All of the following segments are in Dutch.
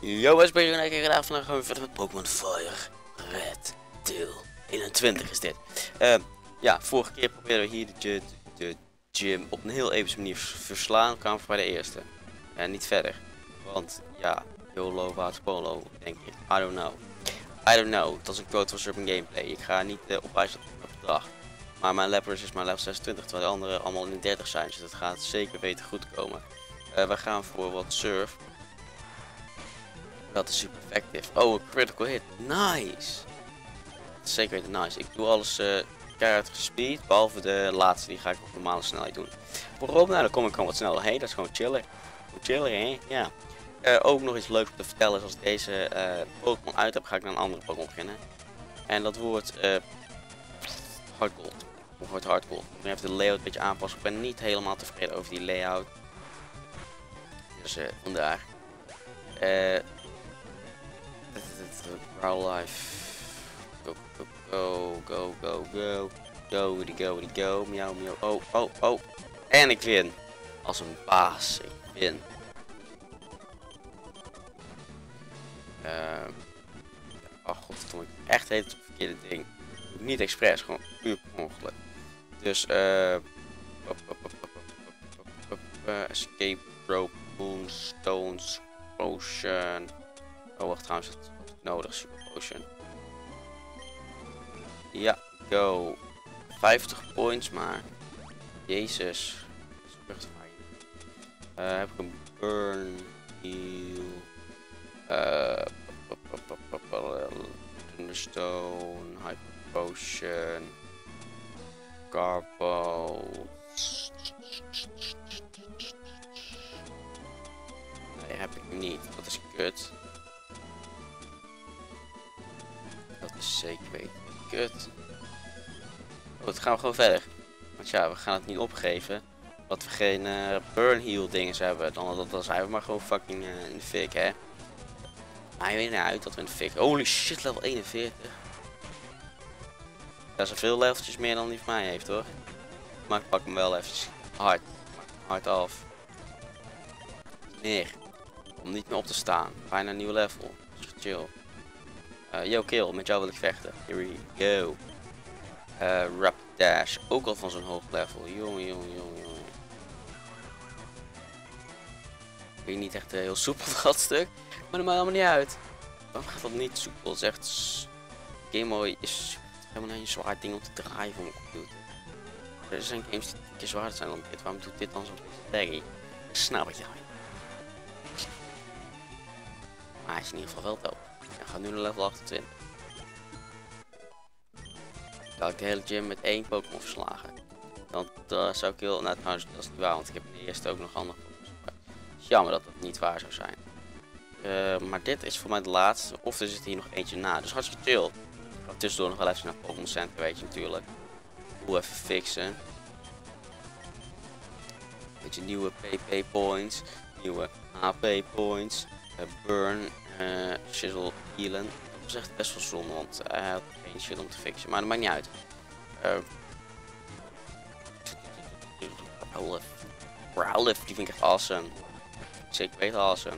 Yo, wat ben keer gedaan? Vandaag gaan verder met Pokémon Fire Red deel 21 is dit. Uh, ja, vorige keer probeerden we hier de, de, gym op een heel epische manier verslaan. Kwamen we bij de eerste. En niet verder. Want ja, YOLO, waterpolo, denk ik. I don't know. I don't know. Dat is een quote van Surfing Gameplay. Ik ga niet uh, op wijze op het bedrag. Maar mijn Lapras is maar level 26, terwijl de anderen allemaal in de 30 zijn. Dus dat gaat zeker beter goed komen. Uh, we gaan voor wat surf. Dat is super effectief. Oh, een critical hit. Nice. Zeker weten nice. Ik doe alles uh, keihard gespeed. Behalve de laatste, die ga ik op normale snelheid doen. Waarom? Nou, dan kom ik gewoon wat sneller heen. Dat is gewoon chillen. Chillen, hè? Ja. Uh, ook nog iets leuks te vertellen is als ik deze Pokémon uit heb, ga ik naar een andere Pokémon beginnen. En dat wordt uh, Hardgold. Of wordt Hardgold. Ik moet even de layout een beetje aanpassen. Ik ben niet helemaal tevreden over die layout. Dus uh, vandaar. Eh Growl Life. Go, go, go, go, go, go. Go, go, go, go. Miauw, miauw. Oh, oh, oh. En ik win. Als een baas. Ik win. Uh, oh god, ik echt het verkeerde ding. Niet expres, gewoon puur ongeluk. Dus, eh. Uh, escape rope, moonstones, potion. Oh, wacht, trouwens, het nodig, super potion. Ja, go. 50 points maar. Jezus. Dat is echt fijn. Uh, heb ik een burn, heal. Uh, Thunderstone, Hyper Potion, Garbo. Nee, heb ik niet. Dat is kut. Dat is zeker weten kut. Goed, gaan we gewoon verder. Want ja, we gaan het niet opgeven. Dat we geen uh, burn heal dingen hebben. Dan, dan, zijn we maar gewoon fucking uh, in de fik, hè. Maar je weet niet uit dat we in de fik. Holy shit, level 41. Dat zijn veel leveltjes meer dan die van mij heeft hoor. Maar ik pak hem wel eventjes hard. Hard af. Neer. Om niet meer op te staan. Bijna een nieuw level. chill. Uh, yo kill, met jou wil ik vechten. Here we go. Uh, Rap Dash, ook al van zo'n hoog level. Jongen, jongen, jongen, jongen. Niet echt uh, heel soepel dat stuk. Maar dat maakt allemaal niet uit. Waarom gaat dat niet soepel? Het is echt... Game Boy is helemaal een zwaar ding om te draaien voor mijn computer. Er zijn games die een keer zwaarder zijn dan dit. Waarom doet dit dan zo baggy? Snap ik ja. Maar hij is in ieder geval wel dope. Hij gaat nu naar level 28. Dan ik de hele gym met één Pokémon verslagen. Dan zou ik heel... Nou trouwens, dat is niet waar, want ik heb in de eerste ook nog andere Pokémon. Jammer dat dat niet waar zou zijn. Uh, maar dit is voor mij de laatste. Of er zit hier nog eentje na. Dus hartstikke chill. Ga tussendoor nog wel even naar Pokémon Center, weet je natuurlijk. Hoe even fixen. Beetje nieuwe PP points. Nieuwe HP points. Uh, burn. Uh, shizzle healen. Dat is echt best wel zonde, want hij had geen shit om te fixen. Maar dat maakt niet uit. Growlithe. Growlithe, die vind ik echt awesome. Zeker weten awesome.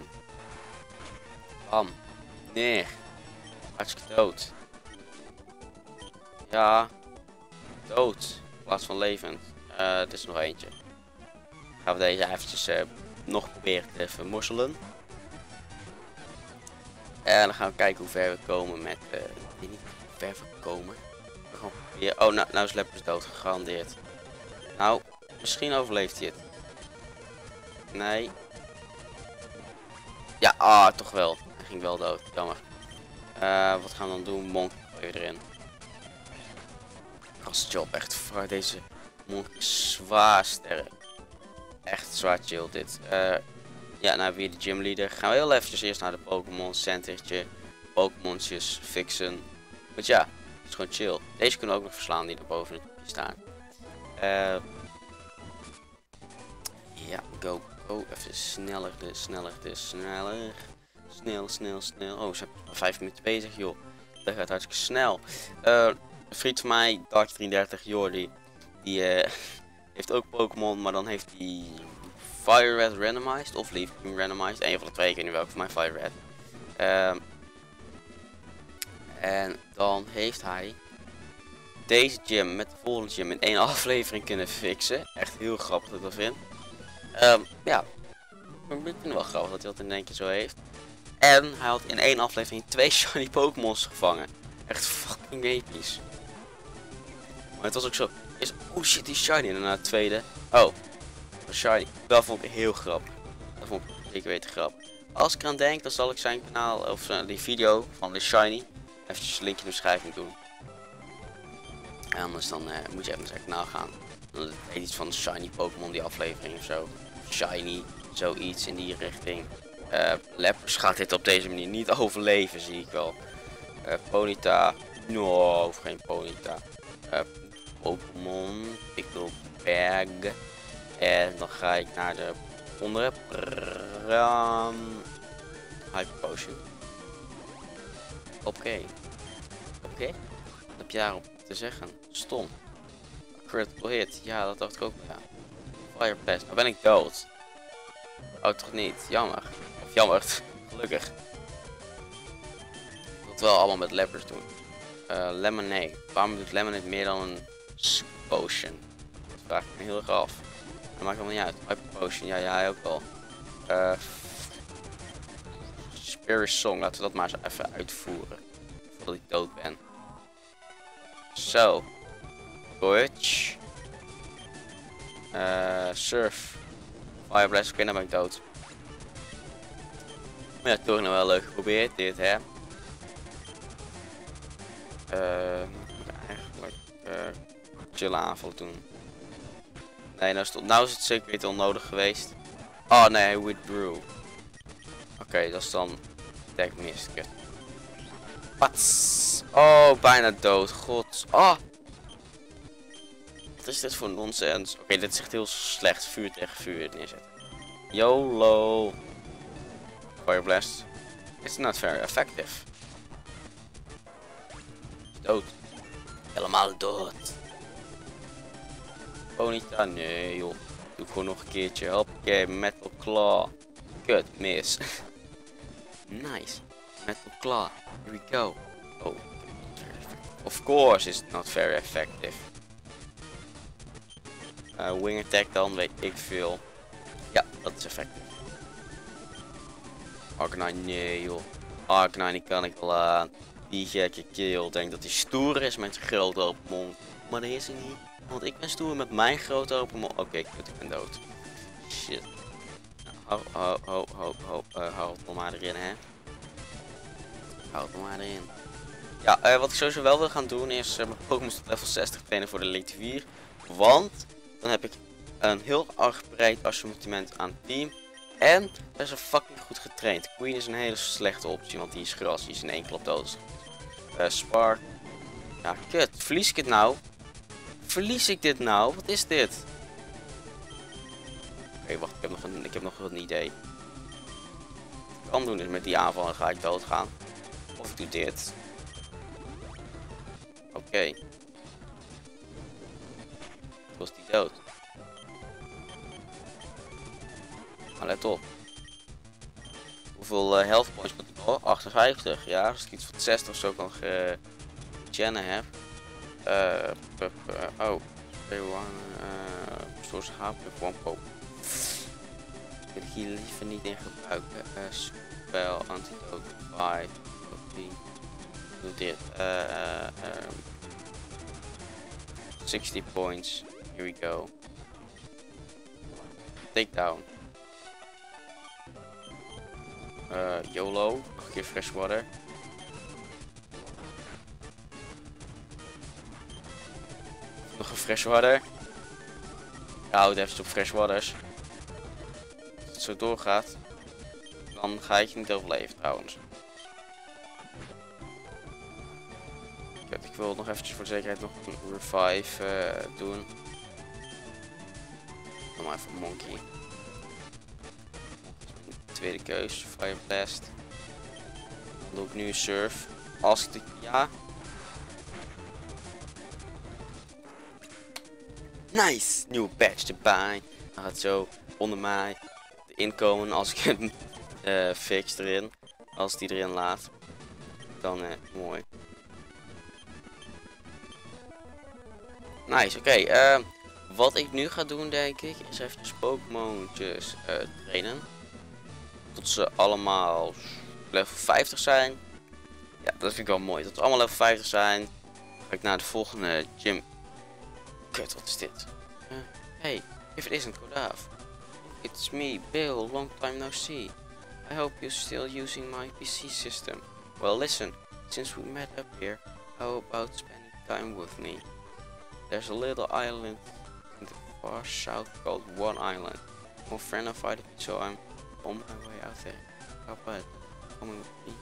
Bam. Neer. Hartstikke dood. Ja. Dood. In plaats van levend. Uh, er is nog eentje. Gaan we deze eventjes uh, nog proberen te vermorzelen. En dan gaan we kijken hoe ver we komen met... Uh, niet hoe ver we komen. We gaan proberen... Oh, nou, nou is Leppers dood. Gegarandeerd. Nou, misschien overleeft hij het. Nee. Ja, ah, toch wel ging wel dood. Jammer. Wat gaan we dan doen? Monk erin. Job echt voor deze monk zwaar sterk. Echt zwaar chill dit. Uh, ja, nou weer de gymleader. Gaan we heel eventjes eerst naar de Pokémon centertje. Pokémonsjes fixen. Want ja, het is gewoon chill. Deze kunnen we ook nog verslaan die er boven het staan. Uh, ja, go, go. Even sneller, de sneller, de sneller. Snel, snel, snel. Oh, ze hebben 5 minuten bezig, joh. Dat gaat hartstikke snel. Uh, een vriend van mij, Dark33, joh, die, uh, heeft ook Pokémon, maar dan heeft hij Fire Red Randomized of Leaf Green Randomized. Een van de twee, ik weet niet welke, voor mij Fire Red. Ehm, en dan heeft hij deze gym met de volgende gym in één aflevering kunnen fixen. Echt heel grappig dat ik dat vind. Ehm, ja, ik vind het wel grappig dat hij dat in één keer zo heeft. En hij had in één aflevering twee shiny Pokémons gevangen. Echt fucking episch. Maar het was ook zo. Is, oh shit, die shiny. En daarna de tweede. Oh, shiny. Dat vond ik heel grappig. Dat vond ik zeker weten grappig. Als ik eraan denk, dan zal ik zijn kanaal, of uh, die video van de shiny, eventjes een linkje in de beschrijving doen. En anders dan uh, moet je even naar zijn kanaal gaan. Dan heet iets van shiny Pokémon die aflevering of zo. Shiny, zoiets in die richting. Uh, Leppers gaat dit op deze manier niet overleven, zie ik wel. Uh, Ponita. No, of geen Ponita. Pokémon. Bag. En dan ga ik naar de onder Hyper Potion. Oké. Oké. Wat heb je daarop te zeggen? Stom. Critical hit. Ja, dat dacht ik ook. Ja. Fire Blast. Nou ben ik dood. Oh, toch niet. Jammer. Of jammer. Gelukkig. Ik wil wel allemaal met leppers doen. Uh, lemonade. Waarom doet lemonade meer dan een potion? Dat vraag ik me heel erg af. Dat maakt allemaal niet uit. Hyper potion. Ja, jij ook wel. Uh, Spirit Song. Laten we dat maar eens even uitvoeren. Voordat ik dood ben. Zo. Butch. Uh, surf. Fire Blast. Oké, dan ben ik dood. Maar ja, toch nog wel leuk geprobeerd dit, hè. Uh, aanval doen. Nee, nou, stond, nou is het zeker onnodig geweest. Oh nee, withdrew. Oké, dat is dan deck mist. Pats. Oh, bijna dood. God. Oh. Wat is dit voor nonsens? Oké, dit is echt heel slecht. Vuur tegen vuur neerzetten. YOLO. Fire Blast. It's not very effective. Dood. Helemaal dood. Bonita, nee joh. Doe gewoon nog een keertje. Hoppakee, Metal Claw. Kut, mis. nice. Metal Claw. Here we go. Oh. Of course it's not very effective. Uh, wing attack dan, weet ik veel. Ja, dat is effectief. Arcanine, nee joh. Arcanine die kan ik wel aan. Die gekke kill denkt dat hij stoer is met zijn grote mond. Maar dat is hij niet. Want ik ben stoer met mijn grote open. Oké, ik ben dood. Shit. Ho, ho, ho, ho, ho. Uh, hou het maar erin, hè. Hou het maar erin. Ja, uh, wat ik sowieso wel wil gaan doen is uh, mijn Pokémon tot level 60 trainen voor de Elite 4. Want dan heb ik een heel erg breed assortiment aan team. En hij is een fucking goed getraind. Queen is een hele slechte optie, want die is gras. Die is in één klap dood. Uh, Spark. Ja, kut. Verlies ik het nou? Verlies ik dit nou? Wat is dit? Oké, wacht. Ik heb, nog een, ik heb nog een idee. Wat ik kan doen is met die aanval en ga ik doodgaan. Of doe dit. Oké. Okay. Was die dood? Maar let op. Hoeveel uh, health points moet ik nog? 58. Ja, als ik iets van 60 of zo kan gegennen heb. Uh, uh, oh. P1. Uh, source HP gewoon kopen. Ik wil hier liever niet in gebruiken. Uh, spel, antidote, 5. Doe dit. Uh, um, 60 points. Here we go. Take down. Uh, YOLO. Een keer fresh water. Nog een fresh water. Ja, houd even op fresh waters. Als het zo doorgaat, dan ga ik niet overleven trouwens. Ik wil nog eventjes voor zekerheid nog een revive uh, doen. Dan maar even monkey tweede keus. Fire Blast. Dan ik nu surf. Als ik. Ja. Nice! Nieuwe badge erbij. Dan gaat zo onder mij inkomen als ik hem uh, fix erin. Als die erin laat. Dan eh, mooi. Nice, oké. Uh, wat ik nu ga doen, denk ik, is even Pokémon'tjes uh, trainen. Tot ze allemaal level 50 zijn. Ja, dat vind ik wel mooi. Dat ze allemaal level 50 zijn. Ga ik naar de volgende gym. Kut, wat is dit? Uh, hey, if it isn't Kodaf. It's me, Bill. Long time no see. I hope you're still using my PC system. Well, listen. Since we met up here, how about spending time with me? There's a little island in the far south called One Island. My friend invited me, so I'm on my way out there. How about coming with me?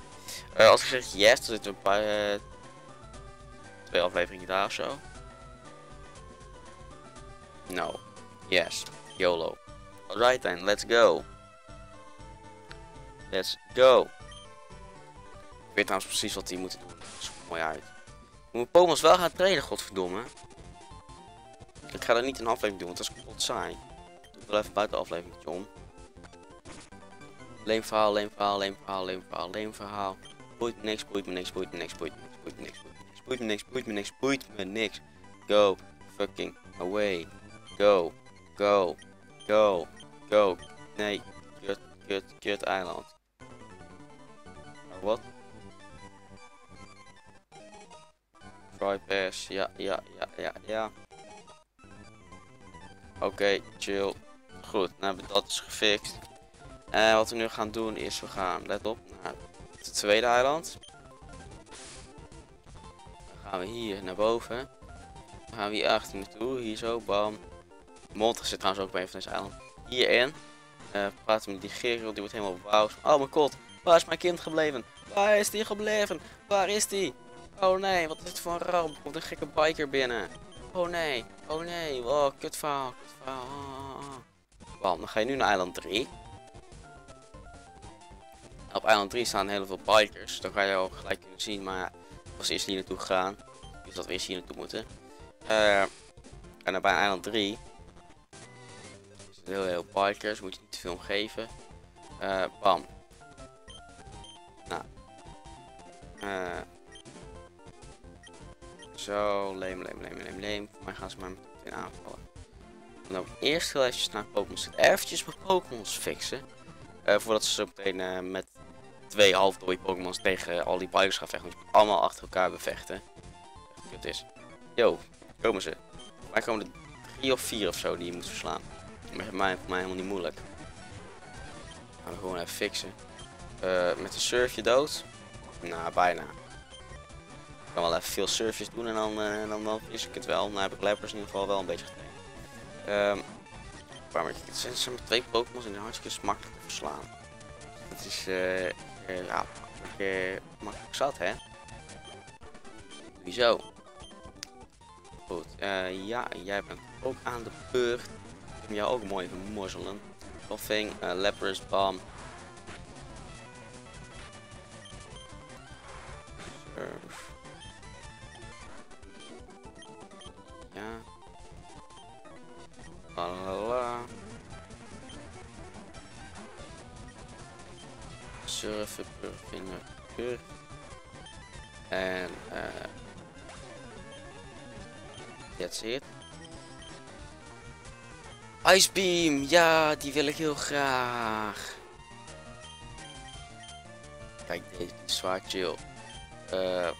Uh, als ik zeg yes, dan zitten. Uh, twee afleveringen daar of zo. No. Yes. YOLO. Alright then, let's go. Let's go. Ik weet trouwens precies wat die moeten doen. Dat er mooi uit. Ik moet Pokémon's wel gaan trainen, godverdomme. Ik ga dat niet in aflevering doen, want dat is kapot saai. Ik doe wel even buiten aflevering, John. Leen verhaal, leen verhaal, leen verhaal, leen verhaal, leen verhaal. Boeit me niks, boeit me niks, boeit me niks, boeit me niks, boeit me niks, boeit me niks, boeit me niks, boeit me niks. Go fucking away. Go, go, go, go. Nee, kut, kut, kut eiland. Wat? Try pass, ja, ja, ja, ja, ja. Oké, chill. Goed, nou hebben we dat is gefixt. En wat we nu gaan doen is, we gaan, let op, naar het tweede eiland. Dan gaan we hier naar boven. Dan gaan we hier achter naartoe, hier zo, bam. Monter zit trouwens ook bij een van deze eiland. Hierin. Uh, praten met die Gerald, die wordt helemaal wauw. Oh mijn god, waar is mijn kind gebleven? Waar is die gebleven? Waar is die? Oh nee, wat is dit voor een ramp? Komt een gekke biker binnen. Oh nee, oh nee, oh kut verhaal, kut verhaal. Oh, oh. dan ga je nu naar eiland 3. Op eiland 3 staan heel veel bikers. Dan ga je ook gelijk kunnen zien, maar ik was eerst hier naartoe gegaan. Dus dat we eerst hier naartoe moeten. Uh, en dan bij eiland 3 is heel heel bikers, moet je niet te veel omgeven. Uh, bam. Nou. Uh, zo, leem, leem, leem, leem, leem. Mij gaan ze maar meteen aanvallen. En dan eerst heel eventjes naar Pokémon Eventjes mijn Pokémons fixen. Uh, voordat ze zo meteen met twee halfdooie Pokémons tegen al die bikers gaan vechten. Want allemaal achter elkaar bevechten. Het is. Yo, komen ze. Wij komen er drie of vier of zo die je moet verslaan. Maar voor mij, voor mij helemaal niet moeilijk. Gaan we gewoon even fixen. Uh, met een surfje dood. Nou, bijna. Ik kan wel even veel surfjes doen en dan, uh, dan, dan is ik het wel. Dan heb ik Leppers in ieder geval wel een beetje getraind. Um, maar het zijn, twee Pokémon en hartstikke makkelijk te verslaan. Het is uh, uh, ja, makkelijk, zat hè. Sowieso. Goed, ja, jij bent ook aan de beurt. Jou ook mooi even mozzelen. Uh, Lepers, Bam. Ice Beam, ja, die wil ik heel graag. Kijk, deze is zwaar chill. Uh,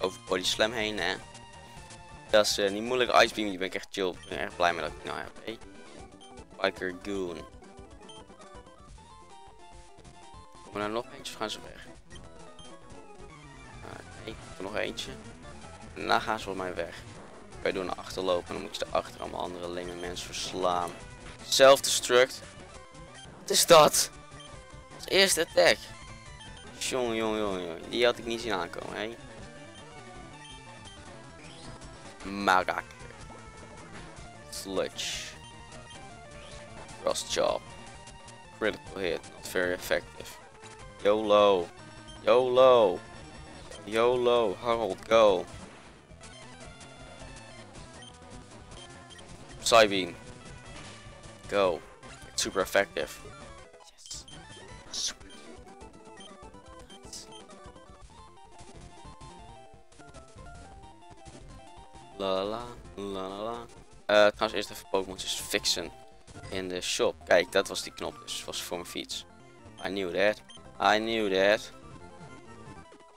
over Body Slam heen, hè. Dat is uh, niet moeilijk. Ice Beam, die ben ik echt chill. Ik ben erg blij met dat ik nou heb. Hey. Biker Goon. Komen er nog eentje of gaan ze weg? Uh, nee, er nog eentje. En daarna gaan ze voor mij weg. Kan je door naar achter lopen en dan moet je erachter allemaal andere leme mensen verslaan. Self-destruct. Wat is dat? Als eerste attack. Jong, jong, jong, jong. Die had ik niet zien aankomen, hè. Magak. Sludge. Cross chop. Critical hit, not very effective. YOLO. YOLO. YOLO. Harold, go. Psybeam. Go. Super effective. Yes. Nice. La la la la la. Uh, trouwens eerst even Pokémon fixen in de shop. Kijk, dat was die knop dus. Was voor mijn fiets. I knew that. I knew that.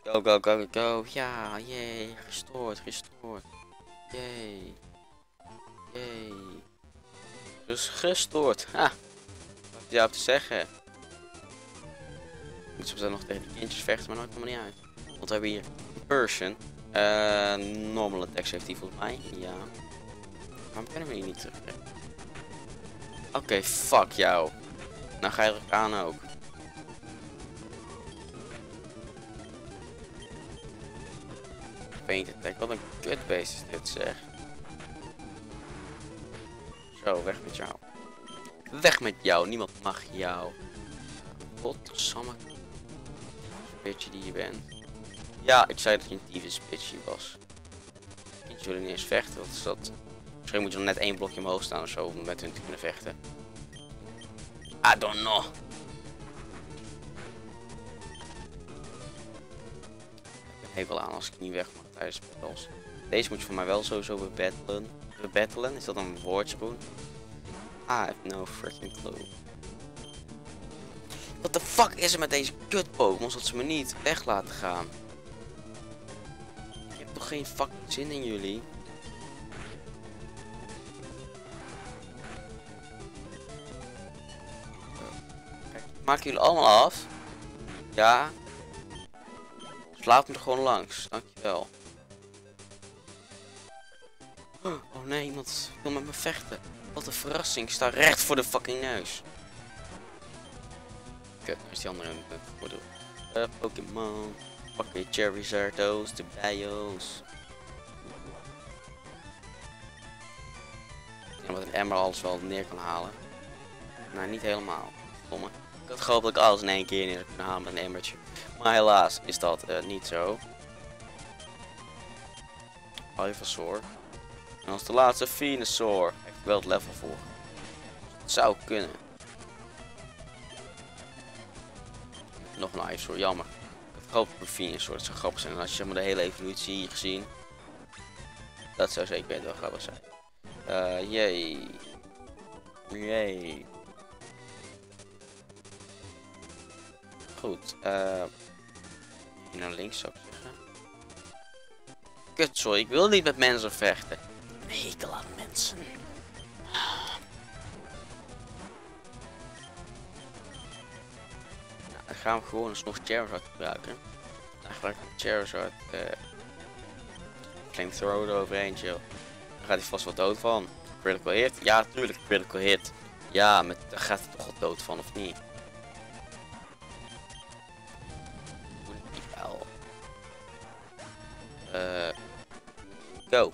Go, go, go, go. Ja, yay. Gestoord, gestoord. Yay. Dus gestoord. Ha. Wat je te zeggen? Moet ze nog tegen de kindjes vechten, maar nooit helemaal niet uit. Want we hebben hier person. Uh, normal attacks heeft hij volgens mij. Ja. Waarom kunnen we hier niet terug? Oké, fuck jou. Nou ga je er aan ook. Paint attack, wat een kutbeest is dit zeg. Weg met jou. Weg met jou, niemand mag jou. Godsamme. Bitchje die je bent. Ja, ik zei dat je een tyfus bitchje was. Kindjes willen niet eens vechten, wat is dat? Misschien moet je nog net één blokje omhoog staan of zo om met hun te kunnen vechten. I don't know. Ik wel aan als ik niet weg mag tijdens. Deze moet je voor mij wel sowieso bebattelen. Bebattelen? Is dat een woordje, I have no freaking clue. Wat de fuck is er met deze kut Pokémon dat ze me niet weg laten gaan? Ik heb toch geen fucking zin in jullie? maak jullie allemaal af. Ja. Slaat me er gewoon langs. Dankjewel. Oh nee, iemand wil met me vechten. Wat een verrassing. Ik sta recht voor de fucking neus. Kut, is die andere de uh, Pokémon. Oké, Charizardos, de Bios. En wat een Emmer alles wel neer kan halen. Nou, niet helemaal. Domme had gehoopt dat ik alles in één keer neer kunnen halen met een emmertje. Maar helaas is dat uh, niet zo. Ivysaur. En als de laatste Venusaur. Wel het level voor. Het zou kunnen. Nog een Ivysaur, jammer. Ik had gehoopt op een zou grappig zijn. als je maar, de hele evolutie hier gezien. Dat zou zeker wel grappig zijn. Uh, jee. Jee. Goed, uh, hier naar links zou ik zeggen. Kut, sorry, ik wil niet met mensen vechten. Nee, ik aan mensen. Gaan we gewoon alsnog Charizard gebruiken. Dan gebruik ik Charizard. Uh, Flamethrower eroverheen, chill. Dan gaat hij vast wel dood van. Critical hit? Ja, tuurlijk, critical hit. Ja, met, daar gaat hij toch wel dood van, of niet? Uh, go.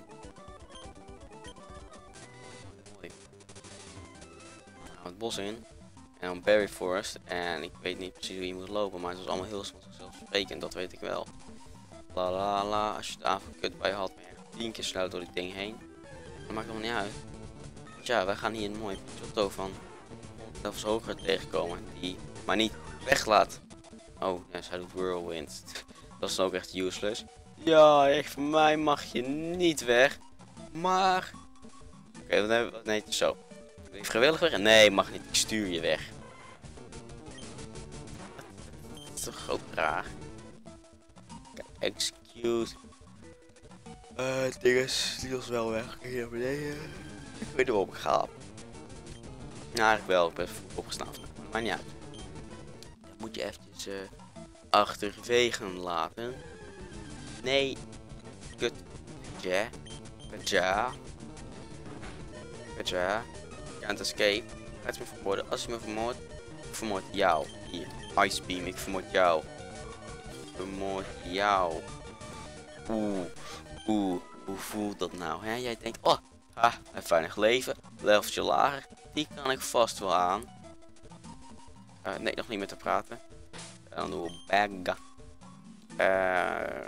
Mooi. Nou, het bos in. En dan Berry Forest. En ik weet niet precies hoe je moet lopen, maar het is allemaal heel vanzelfsprekend, dat weet ik wel. La la la, als je het avondkut bij had, ben je tien keer sneller door dit ding heen. Dat maakt helemaal niet uit. Tja, wij gaan hier een mooi plateau van zelfs hoger tegenkomen, die maar niet weglaat. Oh, ja, zij doet Whirlwind. dat is dan ook echt useless. Ja, echt, voor mij mag je niet weg. Maar... Oké, dan hebben we... Nee, zo. Ben je vrijwillig weg? Nee, mag niet. Ik stuur je weg. Dat is toch ook raar. excuse. Eh, uh, ding is, die was wel weg. Hier beneden. Ik weet niet waarom ik ga. Nou, eigenlijk wel. Ik ben opgesnapt. Maar niet uit. Dat moet je eventjes uh, achterwege laten. Nee. Kut. Ja. Ja. Ja. Can't escape. Gaat me vermoorden. Als je me vermoordt, ik vermoord jou. Hier. Ice beam. Ik vermoord jou. Ik vermoord jou. Oeh. Oeh. Hoe voelt dat nou? Hè? Jij denkt, oh, ha, een fijnig leven. Leveltje lager. Die kan ik vast wel aan. Uh, nee, nog niet met te praten. En dan doen we bag. Uh,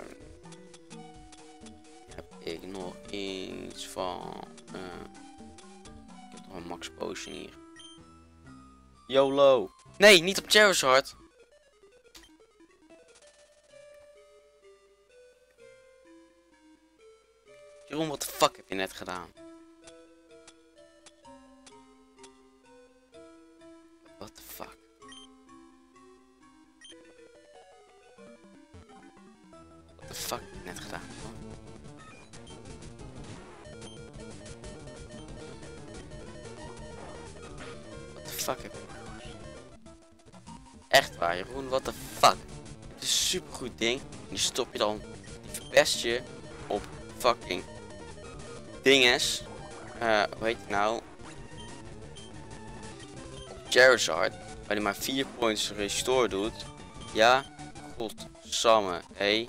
ik nog iets van... Uh, Oh, max potion hier. YOLO. Nee, niet op Charizard. Jeroen, wat de fuck heb je net gedaan? Supergoed ding. En die stop je dan, die verpest je op fucking dinges. Eh, hoe nou? Charizard, waar hij maar 4 points restore doet. Ja, godsamme, hé.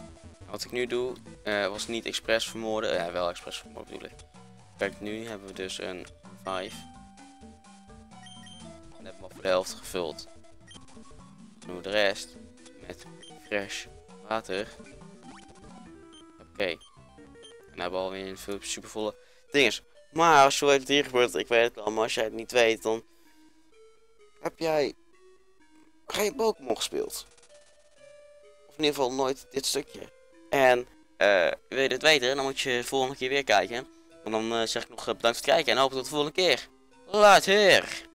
Wat ik nu doe, eh, was niet expres vermoorden. Ja, wel expres vermoorden bedoel ik. Kijk, nu hebben we dus een 5. En hebben we al voor de helft gevuld. Dan doen we de rest met fresh water. Oké. En dan hebben we alweer een supervolle dinges. Maar als je weet wat hier gebeurt, ik weet het al, maar als jij het niet weet, dan heb jij geen Pokémon gespeeld. Of in ieder geval nooit dit stukje. En eh wil je dit weten, dan moet je de volgende keer weer kijken. En dan eh, zeg ik nog eh, bedankt voor het kijken en hoop tot de volgende keer. Later!